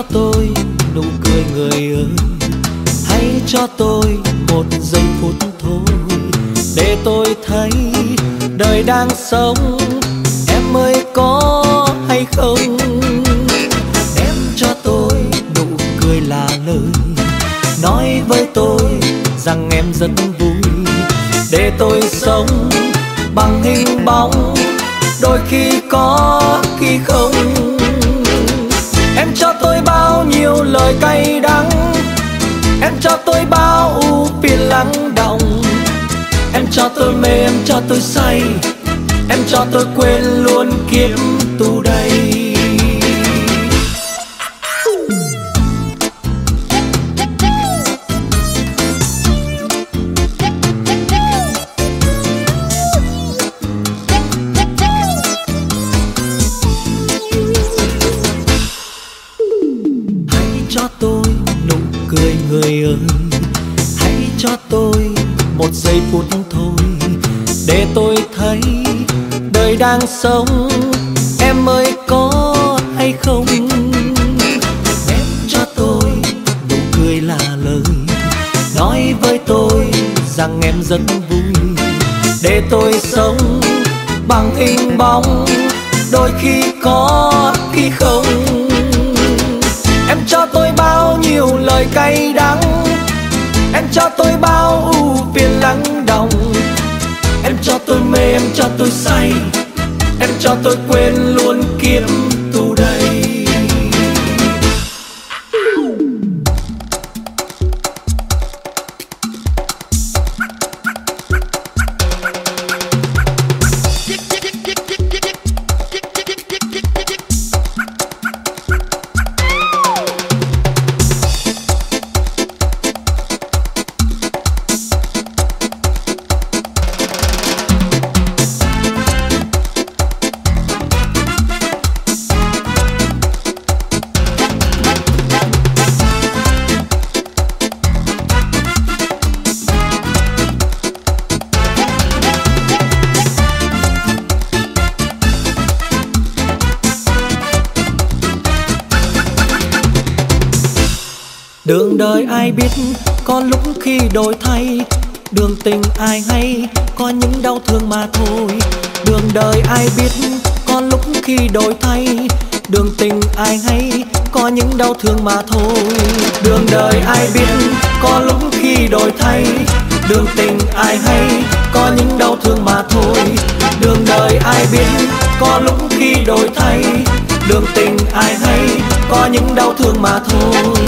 cho tôi nụ cười người ơi. Hãy cho tôi một giây phút thôi để tôi thấy đời đang sống. Em ơi, có hay không? Em cho tôi nụ cười là lời nói với tôi rằng em rất vui. Để tôi sống bằng hình bóng, đôi khi có khi không. Lời cay đắng. Em cho tôi bao ưu phiền lắng động em cho tôi mê em cho tôi say. Em cho tôi quên luôn kiếp tù đầy. Cho tôi nụ cười người ơi. Hãy cho tôi một giây phút thôi để tôi thấy đời đang sống. Em ơi, có hay không? Em cho tôi nụ cười là lời nói với tôi rằng em rất vui. Để tôi sống bằng hình bóng, đôi khi có khi không. Cay đắng. Em cho tôi bao ưu phiền lắng đồng em cho tôi mê, em cho tôi say. Em cho tôi quên luôn kiếp đường đời ai biết, có lúc khi đổi thay, đường tình ai hay, có những đau thương mà thôi. Đường đời ai biết, có lúc khi đổi thay, đường tình ai hay, có những đau thương mà thôi. Đường đời ai biết, có lúc khi đổi thay, đường tình ai hay, có những đau thương mà thôi. Đường đời ai biết, có lúc khi đổi thay, đường tình ai hay, có những đau thương mà thôi.